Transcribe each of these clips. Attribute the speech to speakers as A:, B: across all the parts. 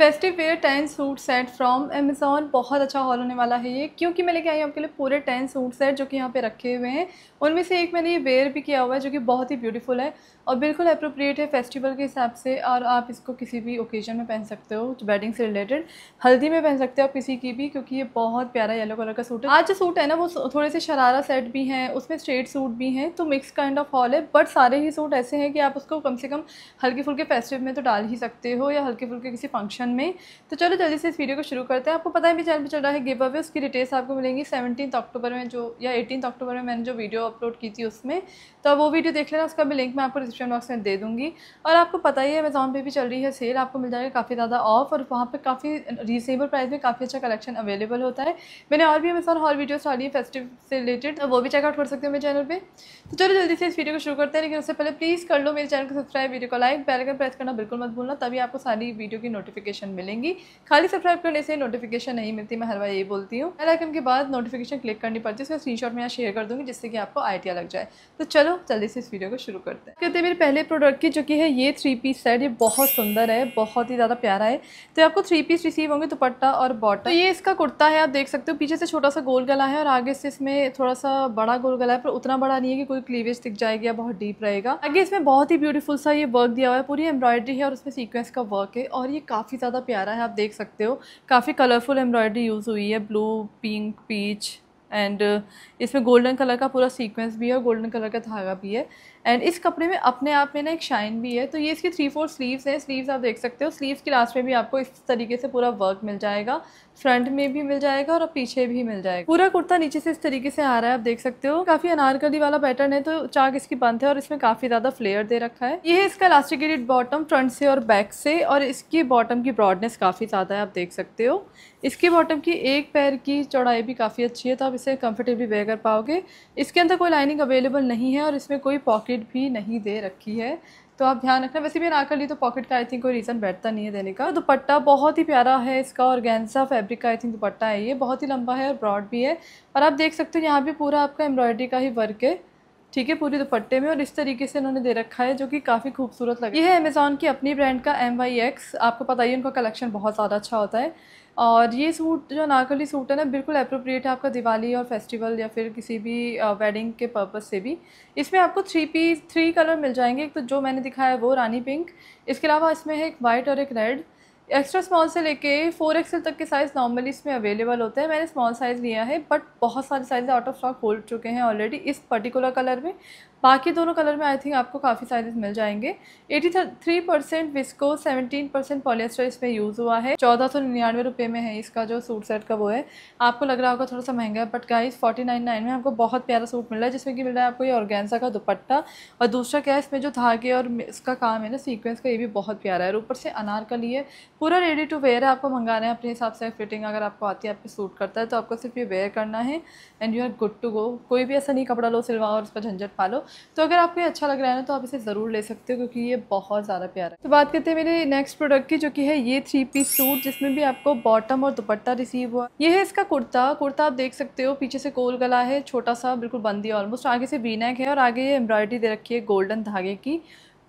A: Festive wear ten suit set from Amazon बहुत अच्छा hall होने वाला है ये, क्योंकि मैं लेके आई हूँ आपके लिए पूरे टेन सूट सेट जो कि यहाँ पे रखे हुए हैं। उनमें से एक मैंने ये वेयर भी किया हुआ है जो कि बहुत ही ब्यूटीफुल है और बिल्कुल अप्रोप्रिएट है फेस्टिवल के हिसाब से और आप इसको किसी भी ओकेजन में पहन सकते हो वेडिंग से रिलेटेड हल्दी में पहन सकते हो आप किसी की भी, क्योंकि ये बहुत प्यारा येलो कलर का सूट है। आज जो सूट है ना, वो थोड़े से शरारा सेट भी हैं, उसमें स्ट्रेट सूट भी हैं तो मिक्स काइंड ऑफ़ हॉल है। बट सारे ही सूट ऐसे हैं कि आप उसको कम से कम हल्के फुल्के फेस्टिव में तो डाल ही सकते हो या हल्के फुल्के किसी फ़ंक्शन में। तो चलो जल्दी से इस वीडियो को शुरू करते हैं। आपको पता है मेरे चैनल पर चल रहा है गिव अवे उसकी डिटेल्स आपको मिलेंगी। सेवनटीन अक्टूबर में जो, या एटीन अक्टूबर में मैंने जो वीडियो अपलोड की थी उसमें। तो वो वीडियो देख लेना, उसका भी लिंक मैं आपको डिस्क्रिप्शन बॉक्स में दे दूँगी। और आपको पता ही है अमेज़ॉन पे भी चल रही है सेल आपको मिल जाएगा काफ़ी ज़्यादा ऑफ़ और वहाँ पर काफ़ी रीजनेबल प्राइस में काफ़ी अच्छा कलेक्शन अवेलेबल होता है। मैंने और भी अमेज़ॉन हॉल वीडियोस डाली है फेस्टिव से रिलेटेड तो वो भी चेकआउट कर सकते हो मेरे चैनल पर तो चलो जल्दी से इस वीडियो को शुरू करते हैं, लेकिन उससे पहले प्लीज़ कर लो मेरे चैनल को सब्सक्राइब वीडियो को लाइक बेल आइकन प्रेस करना बिल्कुल मत भूलना, तभी आपको सारी वीडियो की नोटिफिकेशन मिलेंगी। खाली सब्सक्राइब करने से नोटिफिकेशन नहीं मिलती, मैं हर बार यही बोलती हूँ। बेल आइकन के बाद नोटिफिकेशन क्लिक करनी पड़ती है, उसका स्क्रीनशॉट मैं यहाँ शेयर कर दूँगी, जिससे कि आपको आइडिया लग जाए। तो चलो जल्दी से इस वीडियो को शुरू करते हैं। कहते हैं, मेरे पहले प्रोडक्ट की जो कि है, ये थ्री पीस सेट ये बहुत सुंदर है, बहुत ही ज़्यादा प्यारा है। तो आपको थ्री पीस रिसीव होंगे, दुपट्टा और बॉटम तो ये इसका कुर्ता है, आप देख सकते हो, पीछे से छोटा सा गोल गला है और आगे से इसमें थोड़ा सा बड़ा गोल गला है, पर उतना बड़ा नहीं है कि कोई क्लीवेज दिख जाएगी या बहुत डीप रहेगा। आगे इसमें बहुत ही ब्यूटीफुल सा ये वर्क दिया हुआ है, पूरी एम्ब्रॉयडरी है और उसमें सीक्वेंस का वर्क है और ये काफ़ी ज़्यादा प्यारा है, आप देख सकते हो। काफ़ी कलरफुल एम्ब्रॉयडरी यूज़ हुई है ब्लू पिंक पीच एंड इसमें गोल्डन कलर का पूरा सीक्वेंस भी है और गोल्डन कलर का धागा भी है। एंड इस कपड़े में अपने आप में ना एक शाइन भी है। तो ये इसकी थ्री फोर स्लीव्स हैं। स्लीव्स आप देख सकते हो। स्लीव्स की लास्ट में भी आपको इस तरीके से पूरा वर्क मिल जाएगा। फ्रंट में भी मिल जाएगा और पीछे भी मिल जाएगा। पूरा कुर्ता नीचे से इस तरीके से आ रहा है, आप देख सकते हो। काफ़ी अनारकली वाला पैटर्न है। तो चाक इसकी बंद है और इसमें काफ़ी ज़्यादा फ्लेयर दे रखा है। ये है इसका इलास्टिकेटेड बॉटम फ्रंट से और बैक से और इसकी बॉटम की ब्रॉडनेस काफ़ी ज़्यादा है, आप देख सकते हो। इसकी बॉटम की एक पैर की चौड़ाई भी काफ़ी अच्छी है। तो आप इसे कंफर्टेबली वेयर कर पाओगे। इसके अंदर कोई लाइनिंग अवेलेबल नहीं है और इसमें कोई पॉकेट भी नहीं दे रखी है। तो आप ध्यान रखना, वैसे भी ना कर ली तो पॉकेट का आई थिंक कोई रीज़न बैठता नहीं है देने का। दुपट्टा बहुत ही प्यारा है इसका और गैंसा फैब्रिक का आई थिंक दुपट्टा है ये। बहुत ही लंबा है और ब्रॉड भी है। और आप देख सकते हो यहाँ भी पूरा आपका एम्ब्रॉयडरी का ही वर्क है। ठीक है, पूरी दुपट्टे में और इस तरीके से इन्होंने दे रखा है जो कि काफ़ी खूबसूरत लगे ये है अमेज़ॉन की अपनी ब्रांड का एक्स आपको पता ही उनका कलेक्शन बहुत ज़्यादा अच्छा होता है। और ये सूट, जो नारकली सूट है ना, बिल्कुल अप्रोप्रिएट है आपका दिवाली और फेस्टिवल या फिर किसी भी वेडिंग के पर्पज़ से भी। इसमें आपको थ्री पीस थ्री कलर मिल जाएँगे। एक तो जो मैंने दिखाया है वो रानी पिंक इसके अलावा इसमें है एक वाइट और एक रेड एक्स्ट्रा स्मॉल से लेके फोर एक्सएल तक के साइज़ नॉर्मली इसमें अवेलेबल होते हैं। मैंने स्मॉल साइज़ लिया है बट बहुत सारे साइज़ आउट ऑफ़ स्टॉक खोल चुके हैं ऑलरेडी इस पर्टिकुलर कलर में। बाकी दोनों कलर में आई थिंक आपको काफ़ी साइजेस मिल जाएँगे। Eighty three percent viscose seventeen percent polyester इसमें यूज़ हुआ है। चौदह सौ निन्यानवे रुपये में है इसका जो सूट सेट का वो है। आपको लग रहा होगा थोड़ा सा महँगा है but guys forty nine nine में आपको बहुत प्यारा सूट मिल रहा है, जिसमें कि मिल रहा है आपको ये ऑर्गेन्जा का दुपट्टा। और दूसरा क्या है, इसमें जो धागे और इसका काम है ना सीक्वेंस का, ये भी बहुत प्यारा है। और ऊपर से अनार का लिए पूरा रेडी टू वेयर है, आपको मंगाना है अपने हिसाब से फिटिंग अगर आपको आती है, आपको सूट करता है तो आपको सिर्फ़ ये वेयर करना है and you are good to go कोई भी ऐसा नहीं, कपड़ा लो, सिलवाओ और उस पर झंझट पालो। तो अगर आपको अच्छा लग रहा है ना तो आप इसे ज़रूर ले सकते हो, क्योंकि ये बहुत ज़्यादा प्यारा है। तो बात करते हैं मेरे नेक्स्ट प्रोडक्ट की, जो कि है ये थ्री पीस सूट जिसमें भी आपको बॉटम और दुपट्टा रिसीव हुआ ये है इसका कुर्ता। कुर्ता आप देख सकते हो, पीछे से कोल गला है, छोटा सा, बिल्कुल बंदी ऑलमोस्ट आगे से वी नेक है और आगे ये एम्ब्रॉयडरी दे रखी है गोल्डन धागे की।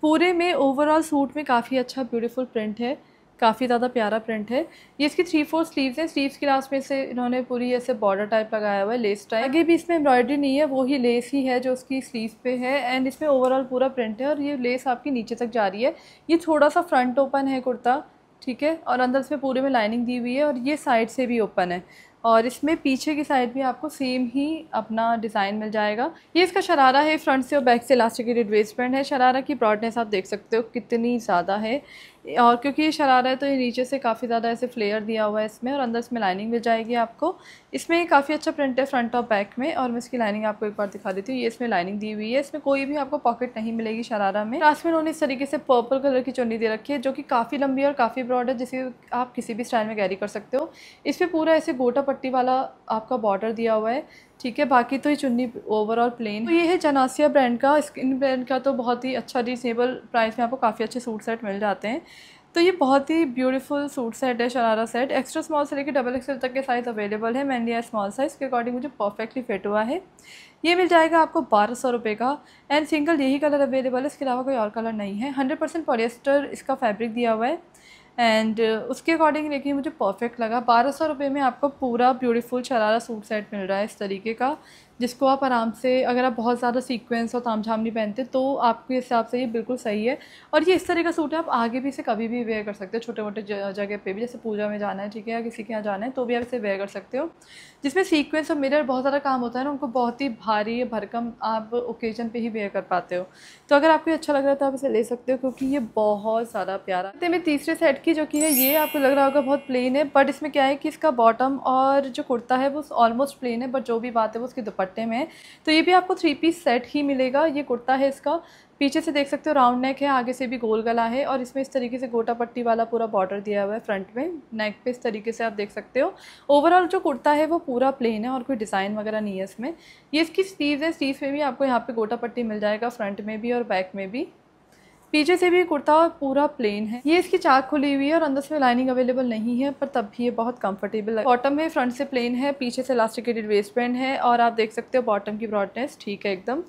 A: पूरे में ओवरऑल सूट में काफ़ी अच्छा ब्यूटीफुल प्रिंट है। काफ़ी ज़्यादा प्यारा प्रिंट है। ये इसकी थ्री फोर स्लीव्स हैं। स्लीव्स के लास्ट में से इन्होंने पूरी ऐसे बॉर्डर टाइप लगाया हुआ है लेस टाइप आगे भी इसमें एम्ब्रॉयडरी नहीं है, वो ही लेस ही है जो उसकी स्लीव पे है। एंड इसमें ओवरऑल पूरा प्रिंट है और ये लेस आपकी नीचे तक जा रही है। ये थोड़ा सा फ्रंट ओपन है कुर्ता, ठीक है? और अंदर इसमें पूरे में लाइनिंग दी हुई है और ये साइड से भी ओपन है। और इसमें पीछे की साइड भी आपको सेम ही अपना डिज़ाइन मिल जाएगा। ये इसका शरारा है फ्रंट से और बैक से इलास्टिकेटेड वेस्ट बैंड है। शरारा की ब्रॉडनेस आप देख सकते हो, कितनी ज़्यादा है। और क्योंकि ये शरारा है तो ये नीचे से काफ़ी ज़्यादा ऐसे फ्लेयर दिया हुआ है इसमें और अंदर इसमें लाइनिंग मिल जाएगी आपको। इसमें काफ़ी अच्छा प्रिंट है फ्रंट और बैक में और मैं इसकी लाइनिंग आपको एक बार दिखा देती हूँ। ये इसमें लाइनिंग दी हुई है, इसमें कोई भी आपको पॉकेट नहीं मिलेगी शरारा में। लास्ट में उन्होंने इस तरीके से पर्पल कलर की चुन्नी दे रखी है, जो कि काफ़ी लंबी और काफ़ी ब्रॉड है, जिसे आप किसी भी स्टाइल में कैरी कर सकते हो। इसमें पूरा ऐसे गोटा पट्टी वाला आपका बॉर्डर दिया हुआ है। ठीक है, बाकी तो ये चुन्नी ओवरऑल प्लेन तो ये है जनासिया ब्रांड का। स्किन ब्रांड का तो बहुत ही अच्छा रिजनेबल प्राइस में आपको काफ़ी अच्छे सूट सेट मिल जाते हैं। तो ये बहुत ही ब्यूटीफुल सूट सेट है शरारा सेट एक्स्ट्रा स्मॉल से लेकर डबल एक्सएल तक के साइज़ अवेलेबल है। मैंने लिया स्मॉल साइज़ के अकॉर्डिंग मुझे परफेक्टली फिट हुआ है। ये मिल जाएगा आपको बारह सौ रुपये का। एंड सिंगल यही कलर अवेलेबल है। इसके अलावा कोई और कलर नहीं है। हंड्रेड परसेंट पॉलिएस्टर इसका फैब्रिक दिया हुआ है। एंड उसके अकॉर्डिंग देखिए मुझे परफेक्ट लगा। बारह सौ रुपये में आपको पूरा ब्यूटीफुल शरारा सूट सेट मिल रहा है इस तरीके का। जिसको आप आराम से, अगर आप बहुत ज़्यादा सीक्वेंस और तामझाम नहीं पहनते तो आपके हिसाब से ये बिल्कुल सही है। और ये इस तरह का सूट है, आप आगे भी इसे कभी भी वेयर कर सकते हो छोटे मोटे जगह पे भी, जैसे पूजा में जाना है, ठीक है, या किसी के यहाँ जाना है तो भी आप इसे वेयर कर सकते हो। जिसमें सीक्वेंस और मिरर बहुत ज़्यादा काम होता है ना, उनको बहुत ही भारी, भरकम आप ओकेजन पर ही वेयर कर पाते हो। तो अगर आपको अच्छा लग रहा है तो आप इसे ले सकते हो, क्योंकि ये बहुत ज़्यादा प्यारा। है मैं तीसरे सेट की जो कि है, ये आपको लग रहा होगा बहुत प्लेन है बट इसमें क्या है कि इसका बॉटम और जो कुर्ता है, वो ऑलमोस्ट प्लेन है बट जो भी बात है, वो उसकी में तो ये भी आपको थ्री पीस सेट ही मिलेगा। ये कुर्ता है इसका। पीछे से देख सकते हो राउंड नेक है, आगे से भी गोल गला है और इसमें इस तरीके से गोटा पट्टी वाला पूरा बॉर्डर दिया हुआ है फ्रंट में। नेक पे इस तरीके से आप देख सकते हो। ओवरऑल जो कुर्ता है वो पूरा प्लेन है और कोई डिज़ाइन वगैरह नहीं है इसमें। ये इसकी स्लीव है स्लीव में भी आपको यहाँ पे गोटा पट्टी मिल जाएगा फ्रंट में भी और बैक में भी। पीछे से भी कुर्ता पूरा प्लेन है। ये इसकी चाक खुली हुई है और अंदर से लाइनिंग अवेलेबल नहीं है, पर तब भी ये बहुत कंफर्टेबल है। बॉटम में फ्रंट से प्लेन है, पीछे से इलास्टिकेटेड वेस्ट बैंड है और आप देख सकते हो बॉटम की ब्रॉडनेस ठीक है एकदम।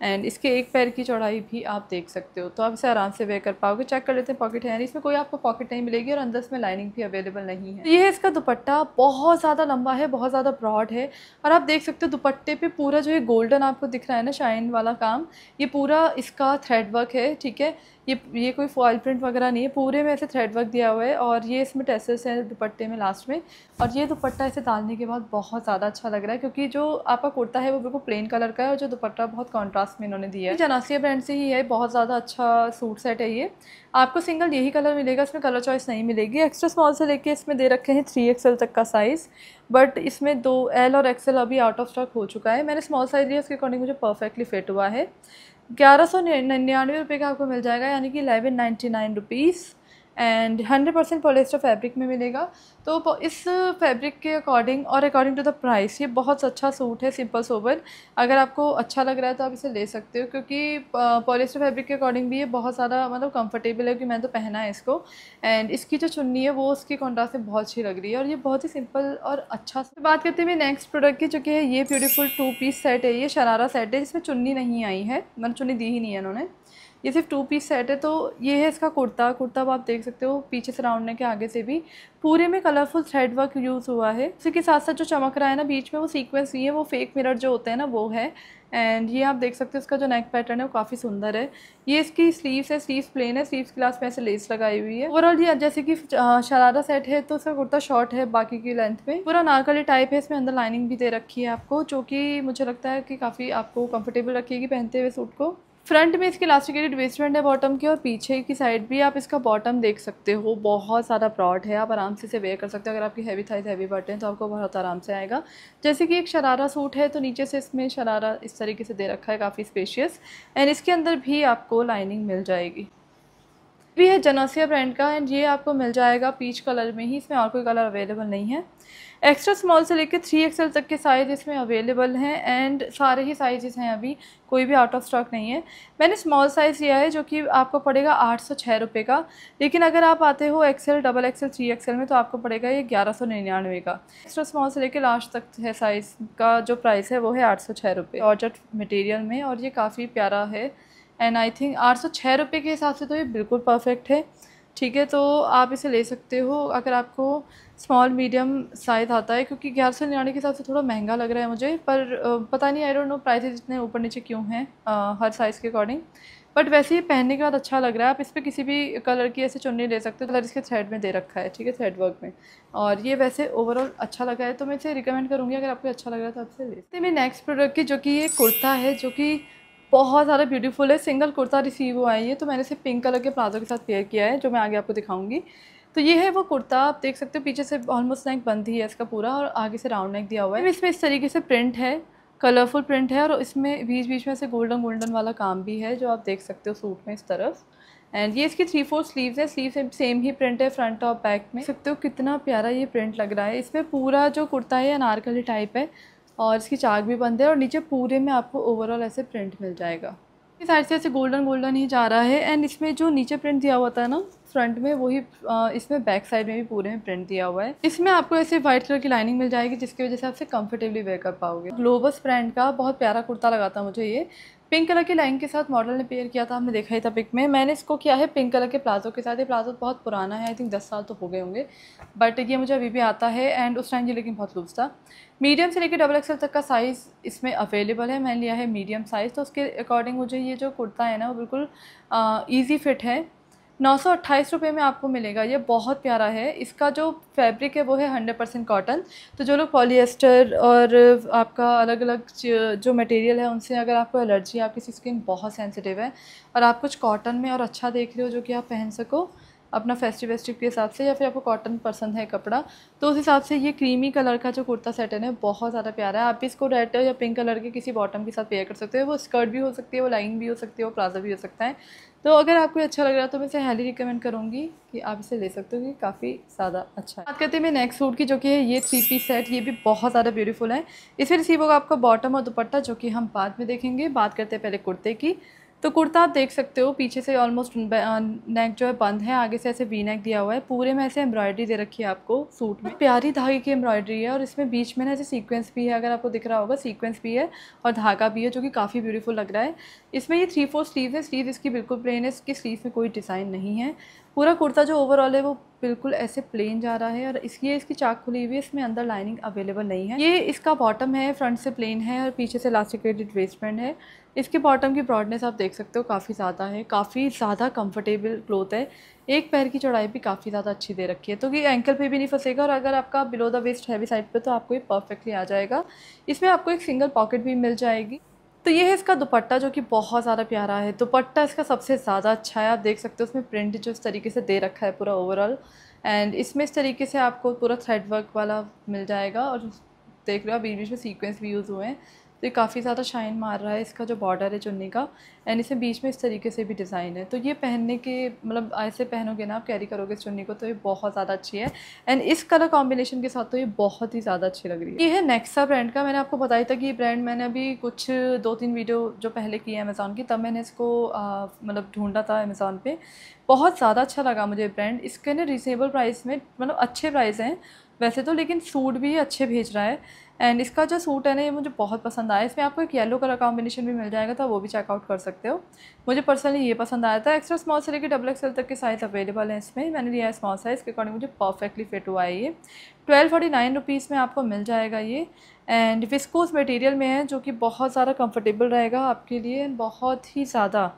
A: एंड इसके एक पैर की चौड़ाई भी आप देख सकते हो। तो आप इसे आराम से वेयर कर पाओगे चेक कर लेते हैं पॉकेट है इसमें कोई आपको पॉकेट नहीं मिलेगी और अंदर इसमें लाइनिंग भी अवेलेबल नहीं है। ये है इसका दुपट्टा। बहुत ज़्यादा लंबा है, बहुत ज़्यादा ब्रॉड है। और आप देख सकते हो दुपट्टे पर पूरा जो है गोल्डन आपको दिख रहा है ना शाइन वाला काम, ये पूरा इसका थ्रेड वर्क है, ठीक है? ये ये कोई फॉइल प्रिंट वगैरह नहीं है। पूरे में ऐसे थ्रेड वर्क दिया हुआ है और ये इसमें टेसेस है दुपट्टे में लास्ट में। और ये दुपट्टा ऐसे डालने के बाद बहुत ज़्यादा अच्छा लग रहा है क्योंकि जो आपका कुर्ता है वो बिल्कुल प्लेन कलर का है और जो दुपट्टा बहुत कॉन्ट्रास्ट में इन्होंने दिया है। जनासिया ब्रांड से ही है, बहुत ज़्यादा अच्छा सूट सेट है ये। आपको सिंगल यही कलर मिलेगा, इसमें कलर चॉइस नहीं मिलेगी। एक्स्ट्रा स्मॉल से लेके इसमें दे रखे हैं थ्री एक्सएल तक का साइज़ बट इसमें दो एल और एक्सएल अभी आउट ऑफ़ स्टॉक हो चुका है। मैंने स्मॉल साइज़ लिया, उसके अकॉर्डिंग मुझे परफेक्टली फिट हुआ है। ग्यारह सौ निन्यानवे रुपये का आपको मिल जाएगा यानी कि eleven ninety nine rupees and hundred percent polyester fabric में मिलेगा। तो इस फैब्रिक के अकॉर्डिंग और अकॉर्डिंग टू द प्राइस, ये बहुत अच्छा सूट है, सिंपल सोबर अगर आपको अच्छा लग रहा है तो आप इसे ले सकते हो, क्योंकि पॉलिस्टर फैब्रिक के अकॉर्डिंग भी ये बहुत ज़्यादा मतलब कंफर्टेबल है, क्योंकि मैंने तो पहना है इसको। एंड इसकी जो चुन्नी है, वो उसकी कॉन्ट्रास्ट में बहुत अच्छी लग रही है और ये बहुत ही सिंपल और अच्छा से बात करते हैं नेक्स्ट प्रोडक्ट की, जो कि है ये ब्यूटीफुल टू पीस सेट है, ये शरारा सेट है जिसमें चुन्नी नहीं आई है मतलब चुन्नी दी ही नहीं है उन्होंने ये सिर्फ़ टू पीस सेट है तो ये है इसका कुर्ता। कुर्ता आप देख सकते हो पीछे से राउंड के आगे से भी। पूरे में कलरफुल थ्रेड वर्क यूज़ हुआ है। उसी के साथ साथ जो चमक रहा है ना, बीच में वो सीक्वेंस नहीं है, वो फेक मिरर जो होते हैं ना, वो है। एंड ये आप देख सकते हो इसका जो नेक पैटर्न है, वो काफ़ी सुंदर है। ये इसकी स्लीव्स है स्लीव्स प्लेन है स्लीव्स क्लास में ऐसे लेस लगाई हुई है। ओवरऑल ये जैसे कि शरारा सेट है तो उसका कुर्ता शॉर्ट है, बाकी की लेंथ में। पूरा नारकली टाइप है, इसमें अंदर लाइनिंग भी दे रखी है आपको, जो कि मुझे लगता है कि काफ़ी आपको कंफर्टेबल रखेगी पहनते हुए सूट को। फ्रंट में इसकी इलास्टिकेटेड वेस्टमेंट है बॉटम की, और पीछे की साइड भी आप इसका बॉटम देख सकते हो। बहुत सारा प्रॉड है, आप आराम से इसे वेयर कर सकते हो। अगर आपकी हैवी थाइज हैवी बट हैं तो आपको बहुत आराम से आएगा। जैसे कि एक शरारा सूट है तो नीचे से इसमें शरारा इस तरीके से दे रखा है, काफ़ी स्पेशियस एंड इसके अंदर भी आपको लाइनिंग मिल जाएगी। भी है जनासिया ब्रांड का एंड ये आपको मिल जाएगा पीच कलर में ही, इसमें और कोई कलर अवेलेबल नहीं है। एक्स्ट्रा स्मॉल से लेकर थ्री एक्सएल तक के साइज़ इसमें अवेलेबल हैं एंड सारे ही साइज़ हैं अभी, कोई भी आउट ऑफ़ स्टॉक नहीं है। मैंने स्मॉल साइज़ लिया है, जो कि आपको पड़ेगा आठ सौ छः रुपये का, लेकिन अगर आप आते हो XL double XL three XL में तो आपको पड़ेगा ये ग्यारह सौ निन्यानवे का। एक्स्ट्रा स्मॉल से लेकर लास्ट तक है साइज़ का जो प्राइस है, वो है आठ सौ छः रुपये ऑर्जट मटेरियल में, और ये काफ़ी प्यारा है। एंड आई थिंक आठ सौ छः रुपये के हिसाब से तो ये बिल्कुल परफेक्ट है। ठीक है तो आप इसे ले सकते हो अगर आपको स्मॉल मीडियम साइज़ आता है, क्योंकि ग्यारह सौ निन्यानवे के हिसाब से थोड़ा महँगा लग रहा है मुझे, पर पता नहीं आई डोंट नो प्राइसेज इतने ऊपर नीचे क्यों हैं हर साइज़ के अकॉर्डिंग बट वैसे ही पहनने के बाद अच्छा लग रहा है, आप इस पर किसी भी कलर की ऐसे चुन्नी ले सकते हो कलर इसके थ्रेड में दे रखा है, ठीक है थ्रेड वर्क में। और ये वैसे ओवरऑल अच्छा लगा है तो मैं इसे रिकमेंड करूँगी, अगर आपको अच्छा लग रहा है तो आपसे ले मेरे नेक्स्ट प्रोडक्ट की, जो कि ये कुर्ता है, जो कि बहुत ज़्यादा ब्यूटीफुल है। सिंगल कुर्ता रिसीव हुआ है ये तो मैंने इसे पिंक कलर के प्लाजो के साथ पेयर किया है, जो मैं आगे आपको दिखाऊँगी। तो ये है वो कुर्ता, आप देख सकते हो, पीछे से ऑलमोस्ट नेक बंद ही है इसका पूरा, और आगे से राउंड नेक दिया हुआ है। इसमें इस तरीके से प्रिंट है कलरफुल प्रिंट है, और इसमें बीच बीच में से गोल्डन गोल्डन वाला काम भी है, जो आप देख सकते हो सूट में इस तरफ़। एंड ये इसकी थ्री फोर स्लीव्स है स्लीव सेम ही प्रिंट है फ्रंट और बैक में। सकते हो कितना प्यारा ये प्रिंट लग रहा है। इसमें पूरा जो कुर्ता है, अनारकली टाइप है और इसकी चाक भी बंद है और नीचे पूरे में आपको ओवरऑल ऐसे प्रिंट मिल जाएगा। इस साइड से ऐसे गोल्डन गोल्डन ही जा रहा है एंड इसमें जो नीचे प्रिंट दिया हुआ था ना फ्रंट में वही इसमें बैक साइड में भी पूरे में प्रिंट दिया हुआ है। इसमें आपको ऐसे व्हाइट कलर की लाइनिंग मिल जाएगी जिसकी वजह से आपसे कंफर्टेबली वेयर कर पाओगे। ग्लोबस ब्रांड का बहुत प्यारा कुर्ता लगा था मुझे ये। पिंक कलर की लाइन के साथ मॉडल ने पेयर किया था, हमने देखा ही था पिक में। मैंने इसको किया है पिंक कलर के प्लाजो के साथ। ये प्लाजो बहुत पुराना है आई थिंक दस साल तो हो गए होंगे। बट ये मुझे अभी भी आता है एंड उस टाइम ये लेकिन बहुत लूज था। मीडियम से लेकर डबल एक्सल तक का साइज़ इसमें अवेलेबल है। मैंने लिया है मीडियम साइज़ तो उसके अकॉर्डिंग मुझे ये जो कुर्ता है ना, वो बिल्कुल ईजी फिट है। नौ सौ में आपको मिलेगा। ये बहुत प्यारा है। इसका जो फैब्रिक है, वो है हंड्रेड परसेंट कॉटन। तो जो लोग पॉलीएस्टर और आपका अलग अलग जो मटेरियल है, उनसे अगर आपको एलर्जी आपकी स्किन बहुत सेंसिटिव है और आप कुछ कॉटन में और अच्छा देख रहे हो जो कि आप पहन सको अपना फेस्टिव वेस्टिव के हिसाब से या फिर आपको कॉटन पसंद है कपड़ा तो उस हिसाब से ये क्रीमी कलर का जो कुर्ता सेट है बहुत ज़्यादा प्यारा है। आप भी इसको रेड या पिंक कलर के किसी बॉटम के साथ पेयर कर सकते हो। वो स्कर्ट भी हो सकती है, वो लाइन भी हो सकती है, वो प्लाजा भी हो सकता है। तो अगर आपको अच्छा लग रहा है तो मैं इसे हाईली रिकमेंड करूँगी कि आप इसे ले सकते हो कि काफ़ी ज़्यादा अच्छा है। बात करते हैं मैं नेक्स्ट सूट की, जो कि है, ये थ्री पीस सेट ये भी बहुत ज़्यादा ब्यूटीफुल है। इसमें रिसीव होगा आपका बॉटम और दुपट्टा, जो कि हम बाद में देखेंगे। बात करते हैं पहले कुर्ते की। तो कुर्ता आप देख सकते हो, पीछे से ऑलमोस्ट नेक जो है बंद है, आगे से ऐसे वी नेक दिया हुआ है। पूरे में ऐसे एम्ब्रॉयडरी दे रखी है आपको सूट में। प्यारी धागे की एम्ब्रॉयडरी है और इसमें बीच में ना ऐसे सीक्वेंस भी है, अगर आपको दिख रहा होगा सीक्वेंस भी है और धागा भी है, जो कि काफ़ी ब्यूटीफुल लग रहा है। इसमें ये थ्री फोर स्लीव है स्लीव इसकी बिल्कुल प्लेन है, इसकी स्लीव में कोई डिज़ाइन नहीं है। पूरा कुर्ता जो ओवरऑल है वो बिल्कुल ऐसे प्लेन जा रहा है और इसलिए इसकी चाक खुली हुई है, इसमें अंदर लाइनिंग अवेलेबल नहीं है। ये इसका बॉटम है फ्रंट से प्लेन है और पीछे से इलास्टिकेटेड वेस्ट बैंड है। इसके बॉटम की ब्रॉडनेस आप देख सकते हो काफ़ी ज़्यादा है, काफ़ी ज़्यादा कंफर्टेबल क्लोथ है। एक पैर की चौड़ाई भी काफ़ी ज़्यादा अच्छी दे रखी है तो ये एंकल पे भी नहीं फंसेगा और अगर आपका below the waist heavy side पे तो आपको ये परफेक्टली आ जाएगा। इसमें आपको एक सिंगल पॉकेट भी मिल जाएगी। तो ये है इसका दुपट्टा जो कि बहुत ज़्यादा प्यारा है। दुपट्टा इसका सबसे ज़्यादा अच्छा है, आप देख सकते हो उसमें प्रिंट जो इस तरीके से दे रखा है पूरा ओवरऑल एंड इसमें इस तरीके से आपको पूरा थ्रेडवर्क वाला मिल जाएगा और देख रहे हो आप बीच बीच में सीक्वेंस भी यूज़ हुए हैं। तो ये काफ़ी ज़्यादा शाइन मार रहा है इसका जो बॉर्डर है चुन्नी का एंड इसे बीच में इस तरीके से भी डिज़ाइन है। तो ये पहनने के मतलब ऐसे पहनोगे ना आप कैरी करोगे इस चुन्नी को तो ये बहुत ज़्यादा अच्छी है। एंड इस कलर कॉम्बिनेशन के साथ तो ये बहुत ही ज़्यादा अच्छी लग रही है। ये है नेक्सा ब्रांड का, मैंने आपको बताया था कि ये ब्रांड मैंने अभी कुछ दो तीन वीडियो जो पहले की है अमेज़ोन की, तब मैंने इसको मतलब ढूंढा था अमेज़ोन पर बहुत ज़्यादा अच्छा लगा मुझे ब्रांड इसके ना रिजनेबल प्राइस में मतलब अच्छे प्राइस हैं। वैसे तो लेकिन सूट भी अच्छे भेज रहा है। एंड इसका जो सूट है ना, ये मुझे बहुत पसंद आया। इसमें आपको एक येलो कलर कॉम्बिनेशन भी मिल जाएगा तो वो भी चेकआउट कर सकते हो। मुझे पर्सनली ये पसंद आया था। एक्स्ट्रा स्मॉल से लेकर डबल एक्सएल तक के साइज़ अवेलेबल है इसमें। मैंने लिया है स्मॉल साइज़ के अकॉर्डिंग मुझे परफेक्टली फिट हुआ है ये। ट्वेल्व फोर्टी नाइन रुपीज़ में आपको मिल जाएगा ये। एंड विस्कोस मटेरियल में है, जो कि बहुत ज़्यादा कम्फर्टेबल रहेगा आपके लिए एंड बहुत ही ज़्यादा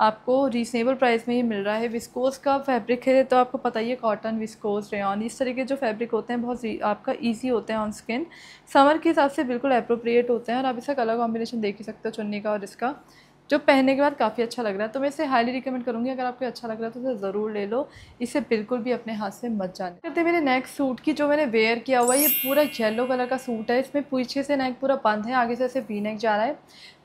A: आपको रीजनेबल प्राइस में ही मिल रहा है। विस्कोस का फैब्रिक है तो आपको पता ही है कॉटन विस्कोस रेन इस तरह के जो फैब्रिक होते हैं, बहुत आपका इजी होते हैं ऑन स्किन समर के हिसाब से बिल्कुल अप्रोप्रिएट होते हैं और आप इसका कलर कॉम्बिनेशन देख ही सकते हो चुन्नी का और इसका। जो पहनने के बाद काफ़ी अच्छा लग रहा है। तो मैं इसे हाईली रिकमेंड करूँगी। अगर आपको अच्छा लग रहा है तो इसे ज़रूर ले लो। इसे बिल्कुल भी अपने हाथ से मत जाने। करते मेरे नेक सूट की, जो मैंने वेयर किया हुआ है। ये पूरा येलो कलर का सूट है। इसमें पीछे से नेक पूरा बंद है। आगे से ऐसे वी नेक जा रहा है।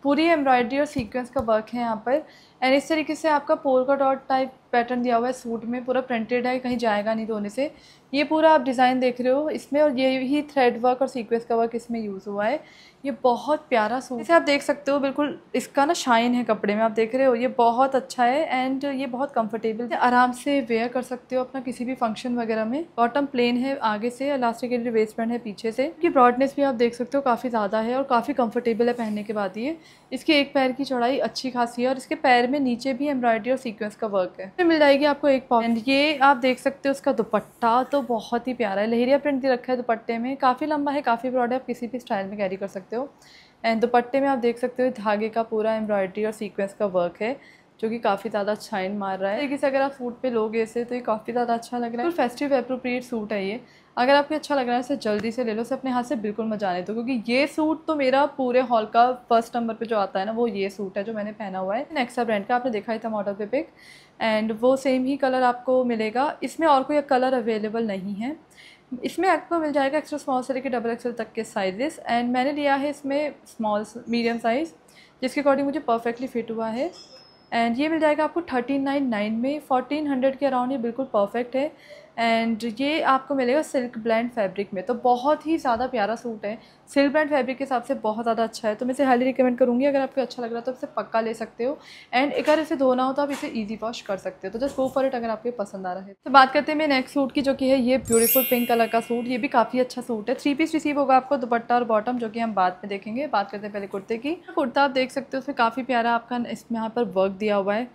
A: पूरी एम्ब्रॉयडरी और सीक्वेंस का वर्क है यहाँ पर। एंड इस तरीके से आपका पोल का डॉट टाइप पैटर्न दिया हुआ है सूट में। पूरा प्रिंटेड है। कहीं जाएगा नहीं धोने से। ये पूरा आप डिज़ाइन देख रहे हो। इसमें और ये ही थ्रेड वर्क और सीक्वेंस का वर्क इसमें यूज़ हुआ है। ये बहुत प्यारा सूट। इसे आप देख सकते हो, बिल्कुल इसका ना शाइन है कपड़े में, आप देख रहे हो, ये बहुत अच्छा है एंड ये बहुत कंफर्टेबल है। आराम से वेयर कर सकते हो अपना किसी भी फ़ंक्शन वगैरह में। बॉटम प्लेन है आगे से इलास्टिक वेस्ट बैंड है पीछे से। इसकी ब्रॉडनेस भी आप देख सकते हो, काफ़ी ज़्यादा है और काफ़ी कम्फर्टेबल है पहनने के बाद ये। इसकी एक पैर की चौड़ाई अच्छी खासी है और इसके पैर में नीचे भी एम्ब्रॉयडरी और सीक्वेंस का वर्क है। मिल जाएगी आपको एक पॉइंट ये आप देख सकते हो, उसका दुपट्टा तो बहुत ही प्यारा है। लहरिया प्रिंट दे रखा है दुपट्टे में। काफ़ी लंबा है, काफ़ी ब्रॉड है, आप किसी भी स्टाइल में कैरी कर सकते हो। एंड दुपट्टे में आप देख सकते हो धागे का पूरा एम्ब्रॉयडरी और सीक्वेंस का वर्क है, जो कि काफ़ी ज़्यादा शाइन मार रहा है। लेकिन अगर आप सूट पे लोगे इसे तो ये काफ़ी ज़्यादा अच्छा लग रहा है। तो फेस्टिव अप्रोप्रिएट सूट है ये। अगर आपको अच्छा लग रहा है, इसे जल्दी से ले लो, इसे अपने हाथ से बिल्कुल मत जाने दो, क्योंकि ये सूट तो मेरा पूरे हॉल का फ़र्स्ट नंबर पे जो आता है ना, वो ये सूट है जो मैंने पहना हुआ है। नेक्सा ब्रांड का आपने देखा ही था मॉडल पे पिक एंड वो सेम ही कलर आपको मिलेगा। इसमें और कोई कलर अवेलेबल नहीं है। इसमें आपको मिल जाएगा, एक्स्ट्रा स्मॉल से लेकर डबल एक्सल तक के साइजेस एंड मैंने लिया है इसमें स्मॉल मीडियम साइज़ जिसके अकॉर्डिंग मुझे परफेक्टली फिट हुआ है. एंड ये मिल जाएगा आपको थर्टी नाइन नाइन में. फोर्टीन हंड्रेड के अराउंड ये बिल्कुल परफेक्ट है. एंड ये आपको मिलेगा सिल्क ब्लैंड फैब्रिक में। तो बहुत ही ज़्यादा प्यारा सूट है। सिल्क ब्लैंड फैब्रिक के हिसाब से बहुत ज़्यादा अच्छा है। तो मैं इसे हाईली रिकमेंड करूँगी। अगर आपको अच्छा लग रहा है तो इसे पक्का ले सकते हो। एंड एक अगर इसे धोना हो तो आप इसे ईजी वॉश कर सकते हो। तो जस्ट गो फॉर इट अगर आपको पसंद आ रहा है। तो बात करते हैं मैं नेक्स्ट सूट की जो कि है, ये ब्यूटीफुल पिंक कलर का सूट। ये भी काफ़ी अच्छा सूट है। थ्री पीस रिसीव होगा आपको दुपट्टा और बॉटम जो कि हम बाद में देखेंगे। बात करते हैं पहले कुर्ते की। कुर्ता आप देख सकते हो, उसमें काफ़ी प्यारा आपका इसमें यहाँ पर वर्क दिया हुआ है।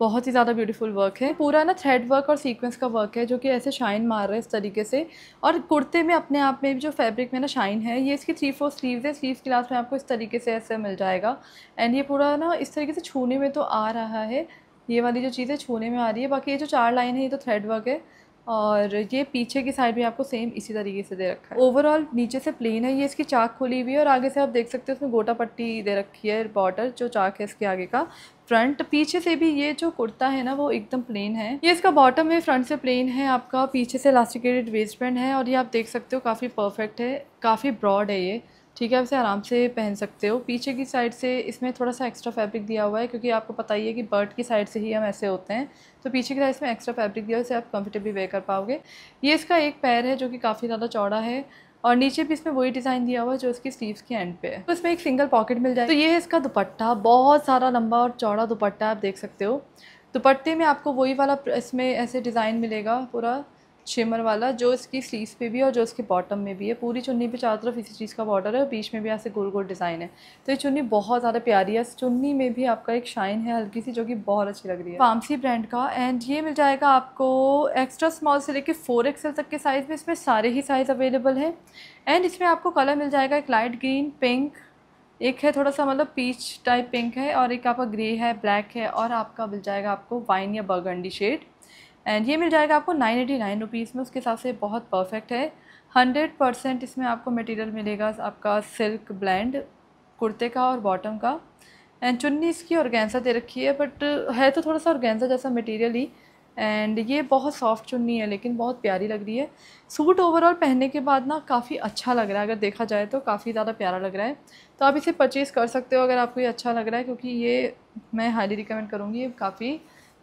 A: बहुत ही ज़्यादा ब्यूटीफुल वर्क है। पूरा ना थ्रेड वर्क और सीक्वेंस का वर्क है, जो कि ऐसे शाइन मार रहा है इस तरीके से। और कुर्ते में, अपने आप में भी जो फैब्रिक में ना शाइन है, ये इसकी थ्री फोर स्लीव्स है। स्लीव्स के लास्ट में आपको इस तरीके से ऐसे मिल जाएगा। एंड ये पूरा ना इस तरीके से छूने में तो आ रहा है। ये वाली जो चीज़ है छूने में आ रही है। बाकी ये जो चार लाइन है, ये तो थ्रेड वर्क है। और ये पीछे की साइड भी आपको सेम इसी तरीके से दे रखा है। ओवरऑल नीचे से प्लेन है। ये इसकी चाक खुली हुई है और आगे से आप देख सकते हो, उसमें गोटा पट्टी दे रखी है बॉर्डर जो चाक है इसके आगे का। फ्रंट, पीछे से भी ये जो कुर्ता है ना, वो एकदम प्लेन है। ये इसका बॉटम है फ्रंट से प्लेन है, आपका पीछे से इलास्टिकेटेड वेस्ट बैंड है और ये आप देख सकते हो काफ़ी परफेक्ट है, काफ़ी ब्रॉड है ये। ठीक है, आप इसे आराम से पहन सकते हो। पीछे की साइड से इसमें थोड़ा सा एक्स्ट्रा फैब्रिक दिया हुआ है, क्योंकि आपको पता ही है कि बर्ड की साइड से ही हम ऐसे होते हैं। तो पीछे की साइड में एक्स्ट्रा फैब्रिक दिया है, इसे आप कंफर्टेबली वेयर कर पाओगे। ये इसका एक पैर है, जो कि काफ़ी ज़्यादा चौड़ा है और नीचे भी इसमें वही डिज़ाइन दिया हुआ है जो इसकी स्लीव्स के एंड पे है। तो इसमें एक सिंगल पॉकेट मिल जाए तो ये है इसका दुपट्टा। बहुत सारा लंबा और चौड़ा दुपट्टा आप देख सकते हो। दुपट्टे में आपको वही वाला इसमें ऐसे डिज़ाइन मिलेगा पूरा। शिमर वाला, जो इसकी स्लीव्स पे भी है और जो इसके बॉटम में भी है। पूरी चुन्नी पे चारों तरफ़ इसी चीज़ का बॉर्डर है और बीच में भी ऐसे गोल गोल डिज़ाइन है। तो ये चुन्नी बहुत ज़्यादा प्यारी है। चुन्नी में भी आपका एक शाइन है हल्की सी, जो कि बहुत अच्छी लग रही है। फार्मसी ब्रांड का एंड ये मिल जाएगा आपको एक्स्ट्रा स्मॉल से लेकर फोर एक्सएल तक के साइज़ में। इसमें सारे ही साइज़ अवेलेबल हैं। एंड इसमें आपको कलर मिल जाएगा, एक लाइट ग्रीन पिंक एक है थोड़ा सा मतलब पीच टाइप पिंक है और एक आपका ग्रे है ब्लैक है और आपका मिल जाएगा आपको वाइन या बर्गंडी शेड एंड ये मिल जाएगा आपको नाइन एटी नाइन रुपीज़ में। उसके हिसाब से बहुत परफेक्ट है। हंड्रेड परसेंट इसमें आपको मटेरियल मिलेगा आपका सिल्क ब्लेंड कुर्ते का और बॉटम का। एंड चुन्नी इसकी ऑर्गेन्जा दे रखी है बट है तो थोड़ा सा ऑर्गेन्जा जैसा मटेरियल ही। एंड ये बहुत सॉफ्ट चुन्नी है, लेकिन बहुत प्यारी लग रही है। सूट ओवरऑल पहनने के बाद ना काफ़ी अच्छा लग रहा है। अगर देखा जाए तो काफ़ी ज़्यादा प्यारा लग रहा है। तो आप इसे परचेज़ कर सकते हो अगर आपको ये अच्छा लग रहा है, क्योंकि ये मैं हाईली रिकमेंड करूँगी काफ़ी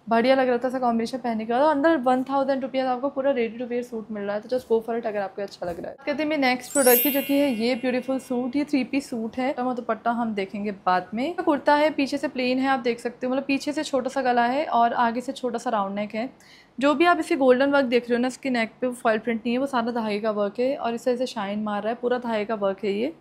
A: बढ़िया लग रहा था ऐसा कॉम्बिनेशन पहनने के। बाद अंदर वन थाउज़ेंड रुपीज़ आपको पूरा रेडी टू वेयर सूट मिल रहा है तो जस्ट गो फॉर इट अगर आपको अच्छा लग रहा है। कहते हैं नेक्स्ट प्रोडक्ट की जो कि है, ये ब्यूटीफुल सूट ये थ्री पीस सूट है। तो दुपट्टा हम देखेंगे बाद में। कुर्ता है, पीछे से प्लेन है, आप देख सकते हो। मतलब पीछे से छोटा सा गला है और आगे से छोटा सा राउंड नेक है। जो भी आप इसे गोल्डन वर्क देख रहे हो ना, इसके नेक पे फॉल प्रिंट नहीं है, वो सारा धागे का वर्क है और इसे ऐसे शाइन मार रहा है, पूरा धागे का वर्क है ये।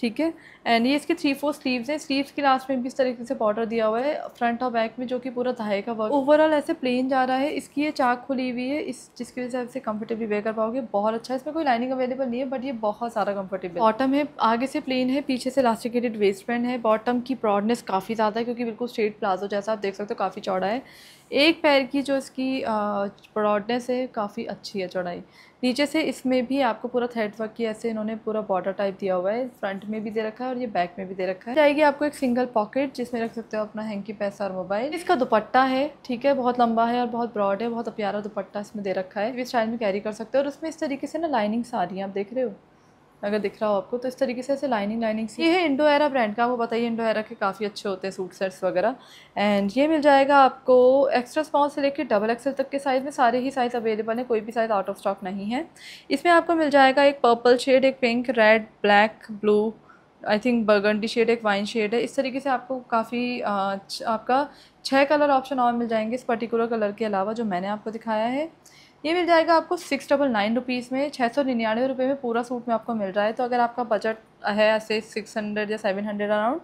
A: ठीक है? एंड ये इसके थ्री फोर स्लीव्स हैं। स्लीव्स के लास्ट में भी इस तरीके से बॉर्डर दिया हुआ है फ्रंट और बैक में, जो कि पूरा धाए का वर्क ओवरऑल ऐसे प्लेन जा रहा है। इसकी ये चाक खुली हुई है, इस, जिसकी वजह से आप इसे कंफर्टेबली वेयर कर पाओगे। बहुत अच्छा है। इसमें कोई लाइनिंग अवेलेबल नहीं है बट ये बहुत सारा कंफर्टेबल बॉटम है, आगे से प्लेन है, पीछे से लास्टिकेटेड वेस्ट बैंड है। बॉटम की ब्रॉडनेस काफ़ी ज़्यादा है, क्योंकि बिल्कुल स्ट्रेट प्लाजो जैसा आप देख सकते हो, काफ़ी चौड़ा है। एक पैर की जो इसकी ब्रॉडनेस है, काफ़ी अच्छी है चौड़ाई। नीचे से इसमें भी आपको पूरा थ्रेड वर्क की ऐसे इन्होंने पूरा बॉर्डर टाइप दिया हुआ है। फ्रंट में भी दे रखा है और ये बैक में भी दे रखा है। जाएगी आपको एक सिंगल पॉकेट जिसमें रख सकते हो अपना हैंकी, पैसा और मोबाइल। इसका दुपट्टा है, ठीक है, बहुत लंबा है और बहुत ब्रॉड है, बहुत प्यारा दुपट्टा इसमें दे रखा है। इस स्टाइल में कैरी कर सकते हो और उसमें इस तरीके से ना लाइनिंग्स आ रही हैं आप देख रहे हो? अगर दिख रहा हो आपको तो इस तरीके से ऐसे लाइनिंग लाइनिंग सी। ये है इंडो एरा ब्रांड का, वो बताइए इंडो एरा के काफ़ी अच्छे होते हैं सूट सेट्स वगैरह। एंड ये मिल जाएगा आपको एक्स्ट्रा स्मॉल से लेकर डबल एक्सल तक के साइज़ में, सारे ही साइज़ अवेलेबल हैं, कोई भी साइज़ आउट ऑफ़ स्टॉक नहीं है। इसमें आपको मिल जाएगा एक पर्पल शेड एक pink red black blue I think burgundy shade एक वाइन शेड है। इस तरीके से आपको काफ़ी आपका छः कलर ऑप्शन और मिल जाएँगे इस पर्टिकुलर कलर के अलावा जो मैंने आपको दिखाया है। ये मिल जाएगा आपको सिक्स डबल नाइन रुपीज़ में छः सौ निन्यानवे रुपये में पूरा सूट में आपको मिल रहा है। तो अगर आपका बजट है ऐसे सिक्स हंड्रेड या सेवन हंड्रेड अराउंड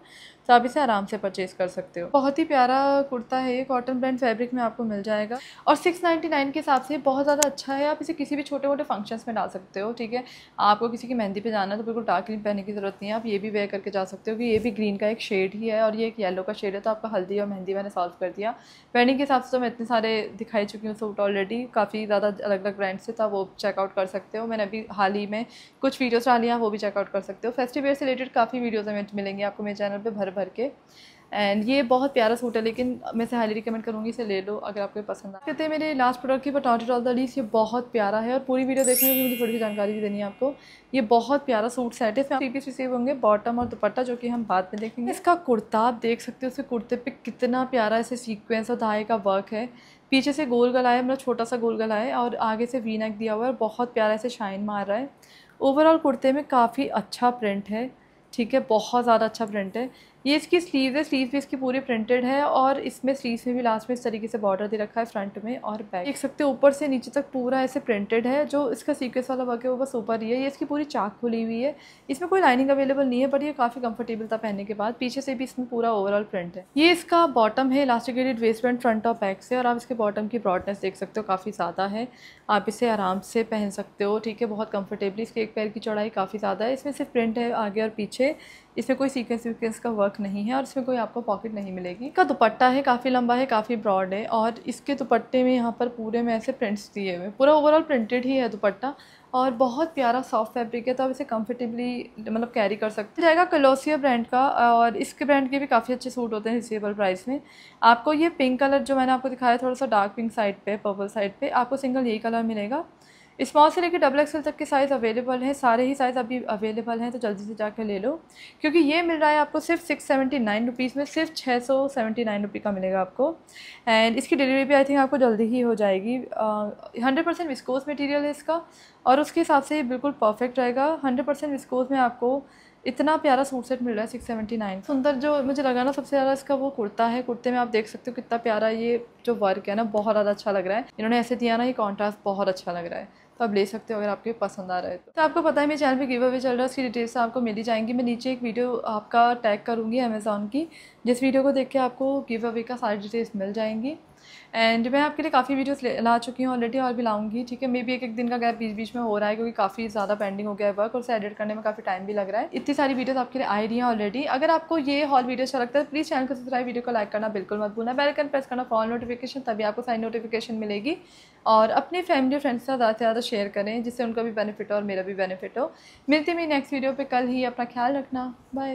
A: तो आप इसे आराम से परचेज कर सकते हो। बहुत ही प्यारा कुर्ता है ये कॉटन ब्रांड फैब्रिक में आपको मिल जाएगा। और सिक्स नाइन्टी नाइन के हिसाब से बहुत ज़्यादा अच्छा है, आप इसे किसी भी छोटे मोटे फ़ंक्शंस में डाल सकते हो, ठीक है? आपको किसी की मेहंदी पे जाना है तो बिल्कुल डार्क ग्रीन पहनने की ज़रूरत नहीं है, आप ये भी वेयर करके जा सकते हो कि ये भी ग्रीन का एक शेड ही है, और ये एक येलो का शेड है तो आपका हल्दी और मेहंदी मैंने सॉल्व कर दिया। वेडिंग के हिसाब से तो मैं इतने सारे दिखाई चुकी हूँ सूट ऑलरेडी काफ़ी ज़्यादा अलग अलग ब्रांड से तो वो चेकआउट कर सकते हो। मैंने अभी हाल ही में कुछ वीडियोज़ डाली हैं, वो भी चेकआउट कर सकते हो। फेस्टिवल से रिलेटेड काफ़ी वीडियोज़ हमें मिलेंगे आपको मेरे चैनल पर भर भर के। एंड ये बहुत प्यारा सूट है, लेकिन मैं से हाईली रिकमेंड करूँगी, इसे ले लो अगर आपको पसंद आ कहते हैं मेरे लास्ट प्रोडक्ट की but not all the least ये बहुत प्यारा है और पूरी वीडियो देखने की मुझे थोड़ी सी जानकारी भी देनी है आपको। ये बहुत प्यारा सूट सेट है। इसमें पीस रिसीव होंगे बॉटम और दुपट्टा, जो कि हम बाद में देखेंगे। इसका कुर्ता आप देख सकते हो, उसके कुर्ते पे कितना प्यारा ऐसे सीक्वेंस और धाए का वर्क है। पीछे से गोल गला है मतलब छोटा सा गोल गला है और आगे से वी नेक दिया हुआ है और बहुत प्यारा ऐसे शाइन मार रहा है। ओवरऑल कुर्ते में काफ़ी अच्छा प्रिंट है। ठीक है बहुत ज़्यादा अच्छा प्रिंट है। ये इसकी स्लीव है स्लीव भी इसकी पूरी प्रिंटेड है और इसमें स्लीव में भी लास्ट में इस तरीके से बॉर्डर दे रखा है फ्रंट में और बैक देख सकते हो ऊपर से नीचे तक पूरा ऐसे प्रिंटेड है, जो इसका सीक्वेंस वाला वर्क है, वो बस ऊपर ही है। ये इसकी पूरी चाक खुली हुई है। इसमें कोई लाइनिंग अवेलेबल नहीं है बट ये काफ़ी कंफर्टेबल था पहनने के बाद। पीछे से भी इसमें पूरा ओवरऑल प्रिंट है। ये इसका बॉटम है इलास्टिकेटेड वेस्ट बैंड फ्रंट और बैक से और आप इसके बॉटम की ब्रॉडनेस देख सकते हो, काफ़ी ज़्यादा है। आप इसे आराम से पहन सकते हो, ठीक है, बहुत कंफर्टेबली इसके एक पैर की चौड़ाई काफ़ी ज़्यादा है। इसमें सिर्फ़ प्रिंट है आगे और पीछे। इसमें कोई सीक्वेंस वीक्वेंस का वर्क नहीं है और इसमें कोई आपको पॉकेट नहीं मिलेगी। इसका दुपट्टा है, काफ़ी लंबा है, काफ़ी ब्रॉड है और इसके दुपट्टे में यहाँ पर पूरे में ऐसे प्रिंट्स दिए हुए पूरा ओवरऑल प्रिंटेड ही है दुपट्टा और बहुत प्यारा सॉफ्ट फैब्रिक है तो आप इसे कंफर्टेबली मतलब कैरी कर सकते जाएगा कलोसिया ब्रांड का और इसके ब्रांड के भी काफ़ी अच्छे सूट होते हैं रिजनेबल प्राइस में। आपको ये पिंक कलर जो मैंने आपको दिखाया, थोड़ा सा डार्क पिंक साइड पे पर्पल साइड पे, आपको सिंगल यही कलर मिलेगा। स्मॉल से लेकर डबल एक्सएल तक के साइज़ अवेलेबल हैं, सारे ही साइज़ अभी अवेलेबल हैं तो जल्दी से जाकर ले लो। क्योंकि ये मिल रहा है आपको सिर्फ़ सिक्स सेवेंटी नाइन रुपीज़ में, सिर्फ़ छः सौ सेवेंटी नाइन रुपये का मिलेगा आपको। एंड इसकी डिलीवरी भी आई थिंक आपको जल्दी ही हो जाएगी। हंड्रेड परसेंट विस्कोस मटीरियल है इसका, और उसके हिसाब से ये बिल्कुल परफेक्ट रहेगा। हंड्रेड परसेंट विस्कोस में आपको इतना प्यारा सूट सेट मिल रहा है सिक्स सेवेंटी नाइन सुंदर जो मुझे लगा ना सबसे ज़्यादा इसका वो कुर्ता है, कुर्ते में आप देख सकते हो कितना प्यारा ये जो वर्क है ना, बहुत ज़्यादा अच्छा लग रहा है। इन्होंने ऐसे दिया ना, ये कॉन्ट्रास्ट बहुत अच्छा लग रहा है। तो आप ले सकते हो अगर आपके पसंद आ रहा है तो, तो आपको पता है मेरे चैनल पे गिव अवे चल रहा है उसकी डिटेल्स आपको मिली जाएँगी। मैं नीचे एक वीडियो आपका टैग करूँगी अमेज़ॉन की जिस वीडियो को देख के आपको गिव अवे का सारी डिटेल्स मिल जाएँगी। एंड मैं आपके लिए काफ़ी वीडियोस ला चुकी हूँ ऑलरेडी और भी लाऊँगी, ठीक है? मे भी एक एक दिन का गैप बीच बीच में हो रहा है क्योंकि काफ़ी ज़्यादा पेंडिंग हो गया है वर्क और उसे एडिट करने में काफ़ी टाइम भी लग रहा है। इतनी सारी वीडियोस आपके लिए आई रही हैं ऑलरेडी अगर आपको ये हॉल वीडियो अच्छा लगता है प्लीज़ चैनल को सब्सक्राइब वीडियो को लाइक करना बिल्कुल मत भूलना। बेलकन प्रेस करना फॉल नोटिफिकेशन तभी आपको साइन नोटिफिकेशन मिलेगी। और अपनी फैमिली फ्रेंड्स के साथ ज़्यादा से ज़्यादा शेयर करें, जिससे उनका भी बेनिफिट हो और मेरा भी बेनिफिट हो। मिलती मेरी नेक्स्ट वीडियो पर कल ही अपना ख्याल रखना। बाय